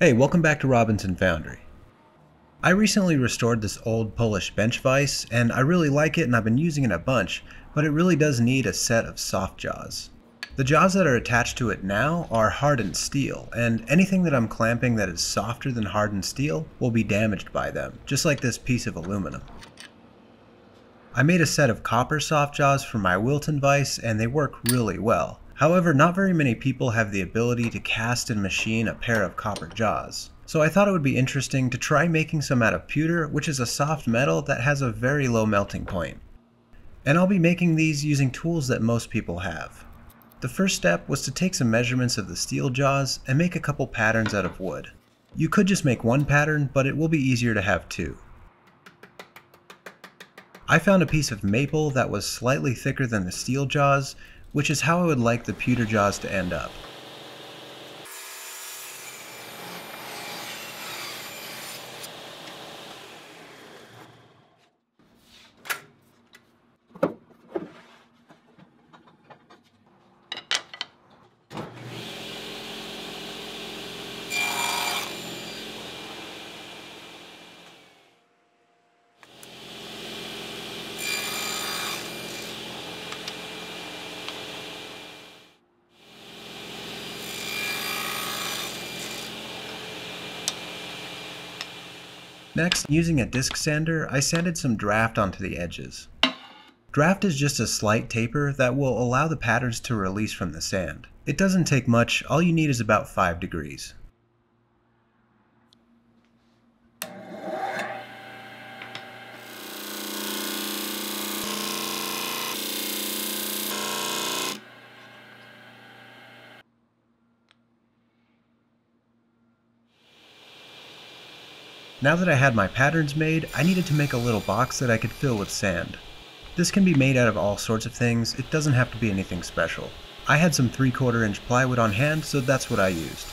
Hey, welcome back to Robinson Foundry. I recently restored this old Polish bench vise, and I really like it and I've been using it a bunch, but it really does need a set of soft jaws. The jaws that are attached to it now are hardened steel, and anything that I'm clamping that is softer than hardened steel will be damaged by them, just like this piece of aluminum. I made a set of copper soft jaws for my Wilton vise and they work really well. However, not very many people have the ability to cast and machine a pair of copper jaws. So I thought it would be interesting to try making some out of pewter, which is a soft metal that has a very low melting point. And I'll be making these using tools that most people have. The first step was to take some measurements of the steel jaws and make a couple patterns out of wood. You could just make one pattern, but it will be easier to have two. I found a piece of maple that was slightly thicker than the steel jaws which is how I would like the pewter jaws to end up. Next, using a disc sander, I sanded some draft onto the edges. Draft is just a slight taper that will allow the patterns to release from the sand. It doesn't take much, all you need is about 5 degrees. Now that I had my patterns made, I needed to make a little box that I could fill with sand. This can be made out of all sorts of things, it doesn't have to be anything special. I had some 3 quarter inch plywood on hand, so that's what I used.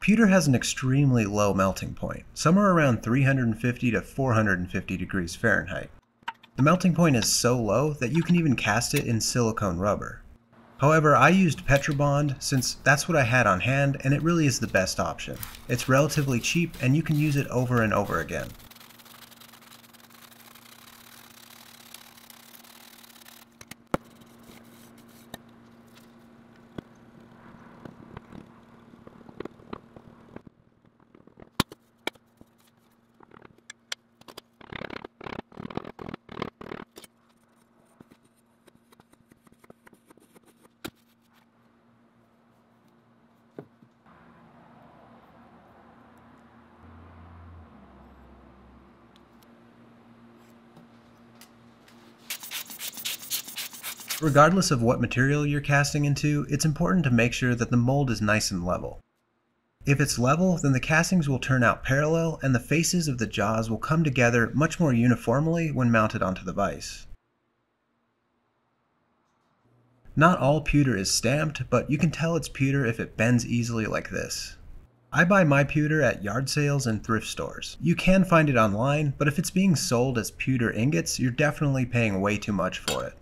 Pewter has an extremely low melting point, somewhere around 350 to 450 degrees Fahrenheit. The melting point is so low that you can even cast it in silicone rubber. However, I used Petrobond since that's what I had on hand and it really is the best option. It's relatively cheap and you can use it over and over again. Regardless of what material you're casting into, it's important to make sure that the mold is nice and level. If it's level, then the castings will turn out parallel and the faces of the jaws will come together much more uniformly when mounted onto the vise. Not all pewter is stamped, but you can tell it's pewter if it bends easily like this. I buy my pewter at yard sales and thrift stores. You can find it online, but if it's being sold as pewter ingots, you're definitely paying way too much for it.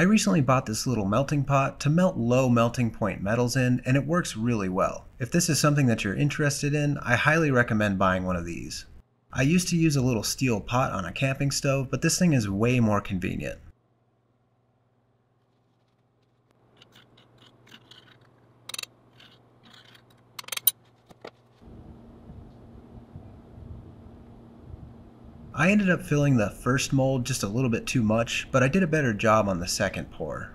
I recently bought this little melting pot to melt low melting point metals in and it works really well. If this is something that you're interested in, I highly recommend buying one of these. I used to use a little steel pot on a camping stove, but this thing is way more convenient. I ended up filling the first mold just a little bit too much, but I did a better job on the second pour.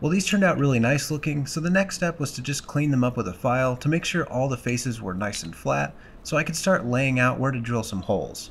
Well these turned out really nice looking, so the next step was to just clean them up with a file to make sure all the faces were nice and flat, so I could start laying out where to drill some holes.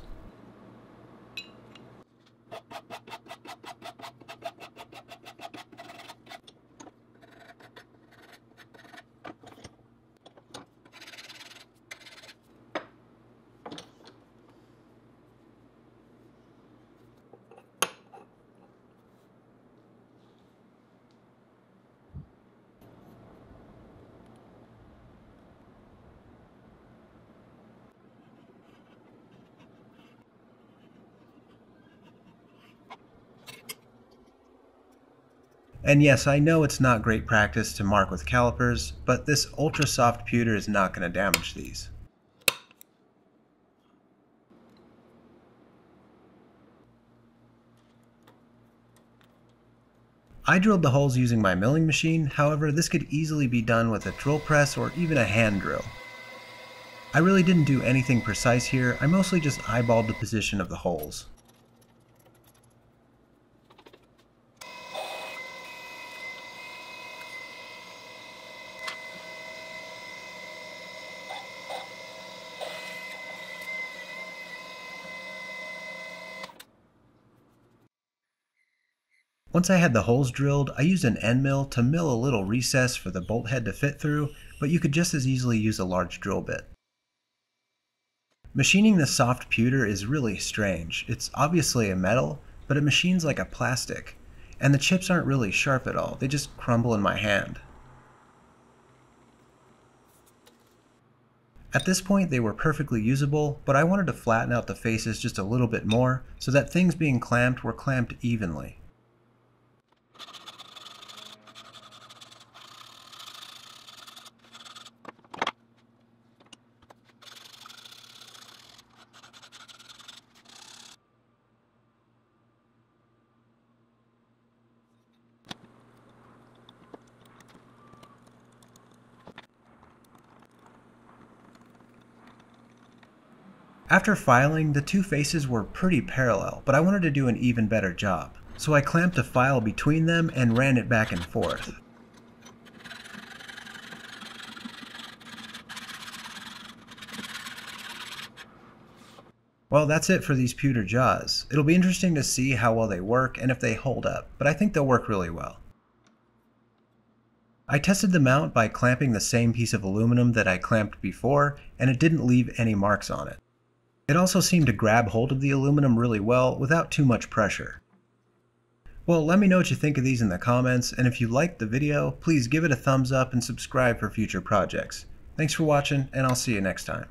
And yes, I know it's not great practice to mark with calipers, but this ultra soft pewter is not going to damage these. I drilled the holes using my milling machine, however this could easily be done with a drill press or even a hand drill. I really didn't do anything precise here, I mostly just eyeballed the position of the holes. Once I had the holes drilled, I used an end mill to mill a little recess for the bolt head to fit through, but you could just as easily use a large drill bit. Machining the soft pewter is really strange. It's obviously a metal, but it machines like a plastic, and the chips aren't really sharp at all, they just crumble in my hand. At this point they were perfectly usable, but I wanted to flatten out the faces just a little bit more so that things being clamped were clamped evenly. After filing, the two faces were pretty parallel, but I wanted to do an even better job. So I clamped a file between them and ran it back and forth. Well, that's it for these pewter jaws. It'll be interesting to see how well they work and if they hold up, but I think they'll work really well. I tested the mount by clamping the same piece of aluminum that I clamped before, and it didn't leave any marks on it. It also seemed to grab hold of the aluminum really well without too much pressure. Well, let me know what you think of these in the comments, and if you liked the video, please give it a thumbs up and subscribe for future projects. Thanks for watching, and I'll see you next time.